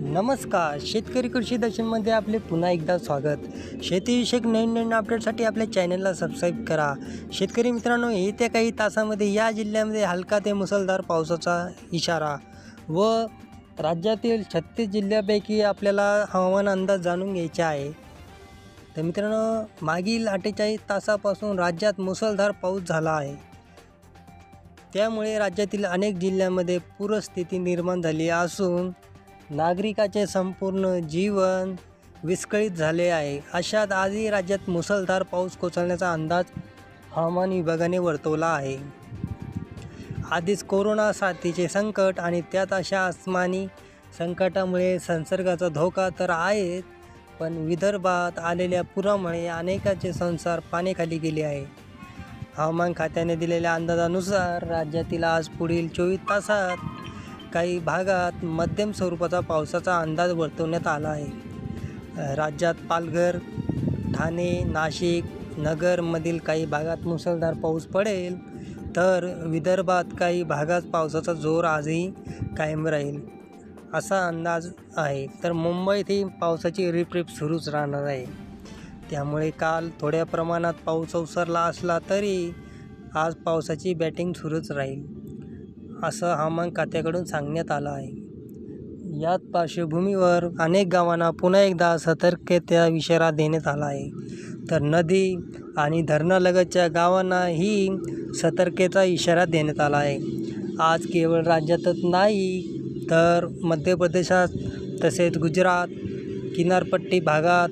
नमस्कार. शेतकरी कृषी दर्शनमध्ये आपले पुन्हा एकदा स्वागत. शेतीविषयक नवीन नवीन अपडेटसाठी आपल्या चॅनलला सबस्क्राईब करा. शेतकरी मित्रांनो येत्या काही तासामध्ये या जिल्ह्यामध्ये हलका ते मुसळधार पावसाचा इशारा व राज्यातील छत्तीस जिल्ह्यापैकी आपल्याला हवामान अंदाज जाणून घ्यायचा आहे. तर मित्रांनो मागील अठ्ठेचाळीस तासापासून राज्यात मुसळधार पाऊस झाला आहे. त्यामुळे राज्यातील अनेक जिल्ह्यांमध्ये पूरस्थिती निर्माण झाली असून नागरिकाचे संपूर्ण जीवन विस्कळीत झाले आहे. अशात आजही राज्यात मुसळधार पाऊस कोसळण्याचा अंदाज हवामान विभागाने वर्तवला आहे. आधीच कोरोना साथीचे संकट आणि त्यात अशा आसमानी संकटामुळे संसर्गाचा धोका तर आहेच पण विदर्भात आलेल्या पुरामुळे अनेकाचे संसार पाण्याखाली गेले आहे. हवामान खात्याने दिलेल्या अंदाजानुसार राज्यातील आज पुढील चोवीस तासात काही भागात मध्यम स्वरूपाचा पावसाचा अंदाज वर्तवण्यात आला आहे. राज्यात पालघर ठाणे नाशिक नगरमधील काही भागात मुसळधार पाऊस पडेल तर विदर्भात काही भागात पावसाचा जोर आजही कायम राहील असा अंदाज आहे. तर मुंबईतही पावसाची रिपरिप सुरूच राहणार आहे. त्यामुळे काल थोड्या प्रमाणात पाऊस ओसरला असला तरी आज पावसाची बॅटिंग सुरूच राहील असं हवामान खात्याकडून सांगण्यात आलं आहे. याच पार्श्वभूमीवर अनेक गावांना पुन्हा एकदा सतर्कतेचा इशारा देण्यात आला आहे. तर नदी आणि धरणालगतच्या गावांनाही सतर्कतेचा इशारा देण्यात आला आहे. आज केवळ राज्यातच नाही तर मध्य प्रदेशात तसेच गुजरात किनारपट्टी भागात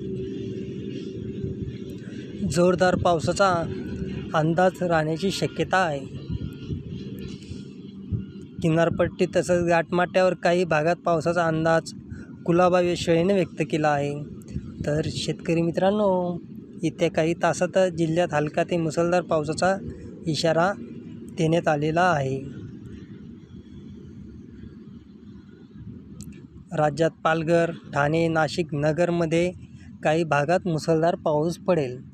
जोरदार पावसाचा अंदाज राहण्याची शक्यता आहे. किनारपट्टी तसंच घाटमाट्यावर काही भागात पावसाचा अंदाज कुलाबा वेश्वळीने व्यक्त केला आहे. तर शेतकरी मित्रांनो येत्या काही तासातच जिल्ह्यात हलका ते मुसळधार पावसाचा इशारा देण्यात आलेला आहे. राज्यात पालघर ठाणे नाशिक नगरमध्ये काही भागात मुसळधार पाऊस पडेल.